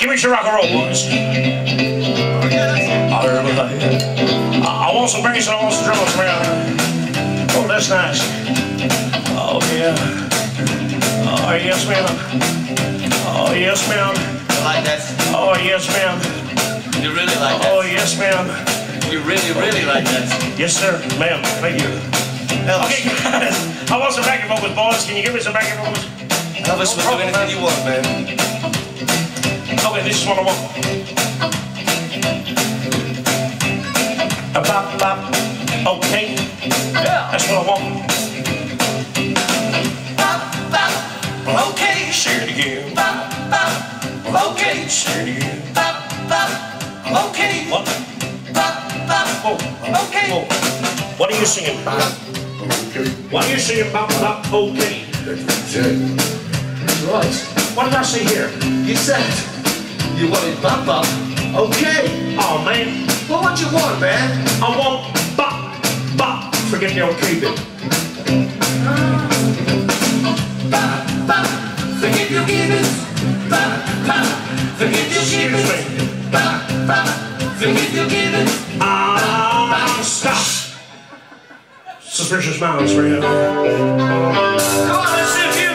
Give me some rock and roll, boys. I, want some bass and I want some drums, man. Oh, that's nice. Oh, yeah. Oh, yes, ma'am. Oh, yes, ma'am. You like that? Oh, yes, ma'am. You really like that? Oh, yes, ma'am. You really, really like that? Yes, sir. Ma'am, thank you. Elvis, Okay, guys. I want some backing vocals, boys. Can you give me some backing vocals? Elvis will do anything you want, man. Okay, this is what I want. A bop, bop. Okay. Yeah. That's what I want. Bop, bop. Okay. Share it again. Bop, bop. Okay. Share it again. Bop, bop. Okay. What? Bop, bop. Oh, oh, Okay. oh. What are you singing? Okay. What are you singing about? Bop, okay. Right. What did I say here? You said you wanted bop, bop. Okay. Oh, man. Well, what you want, man? I want bop, bop. Forget the okay bit. Bop, bop. Forgive your givings. Bop, bop. Forgive your. Bop, bop. Forgive your. Ah, stop. Suspicious minds, man. Come on, let's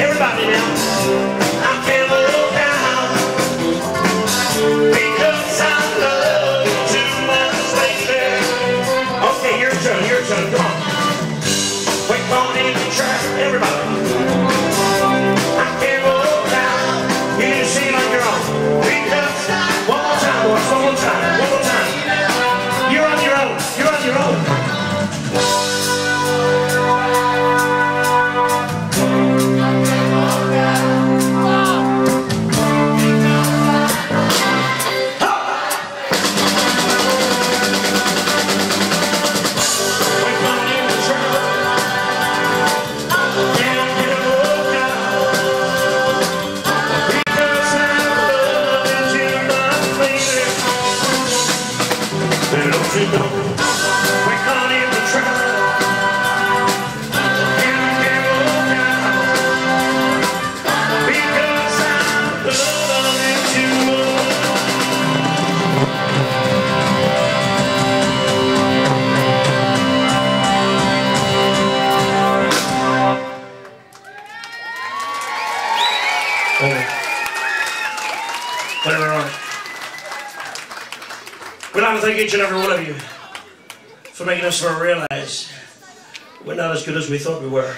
everybody now. Like to thank each and every one of you for making us realize we're not as good as we thought we were.